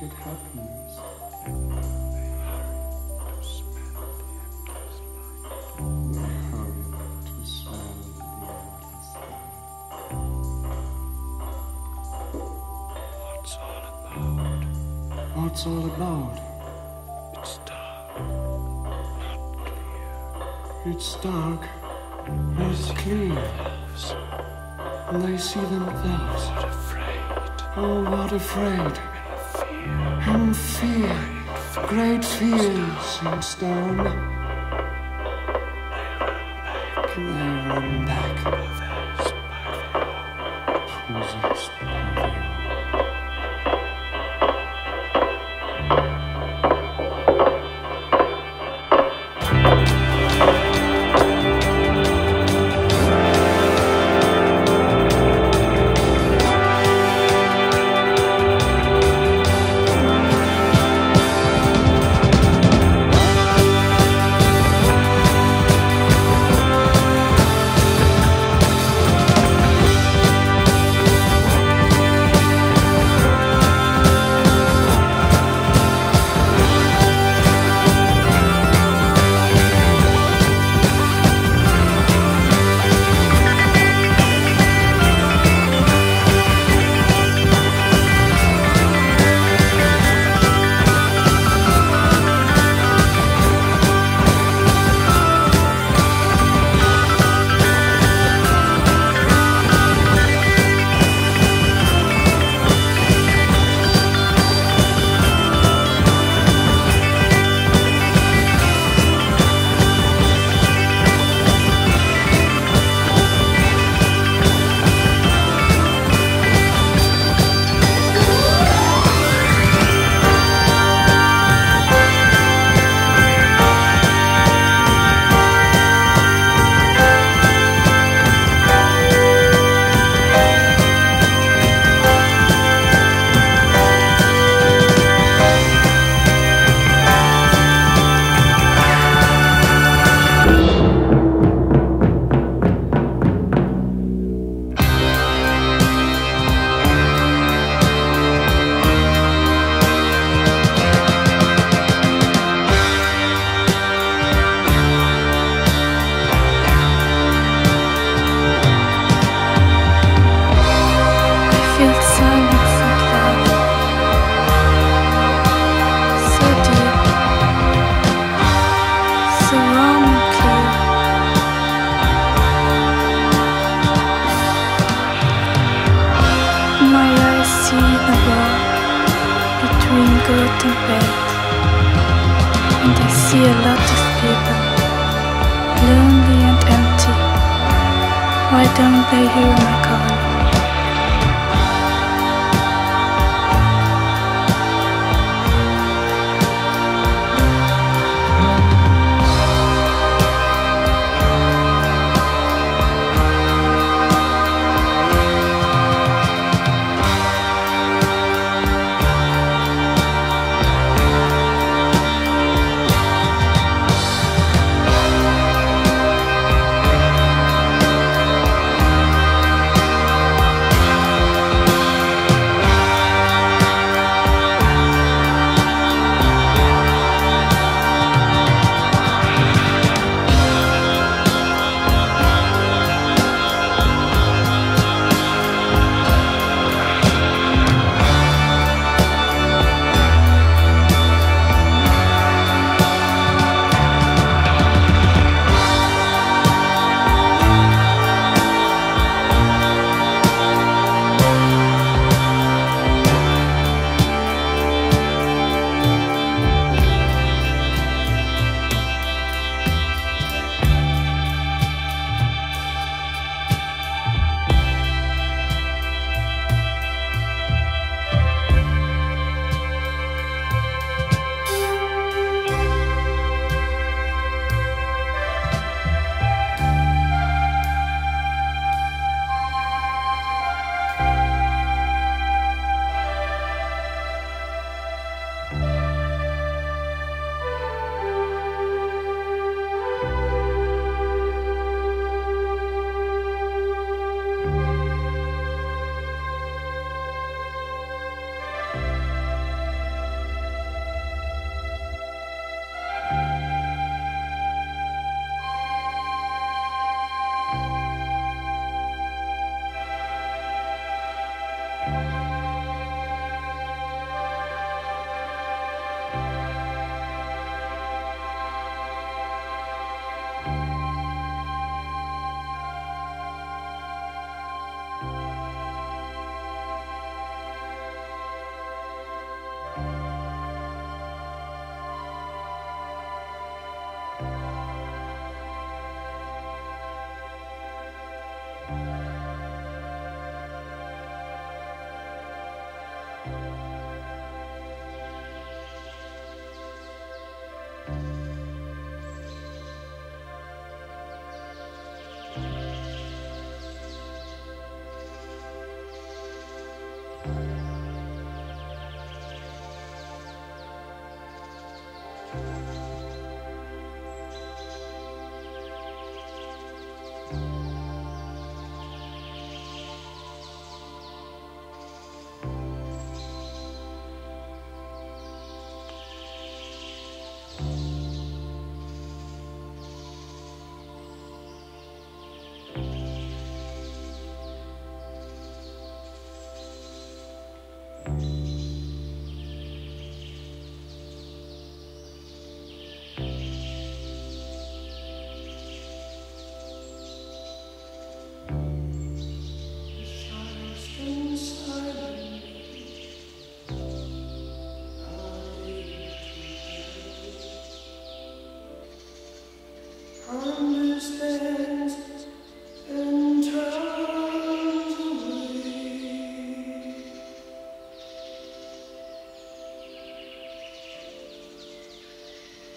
to happiness? They hurry to smell the endless What's all about? What's all about? It's dark, not clear. It's dark, it's clear, and they see themselves. are afraid. Oh, what afraid! Fear. And fear, great fears in stone. They run back, by possessed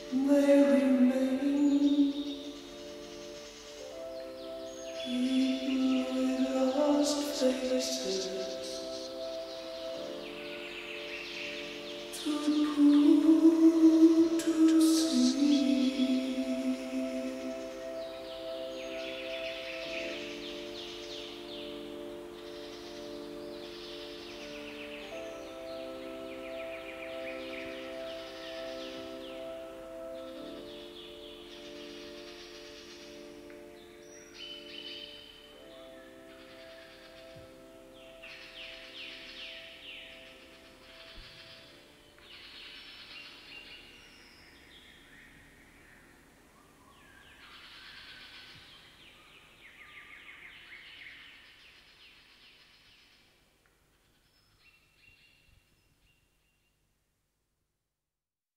To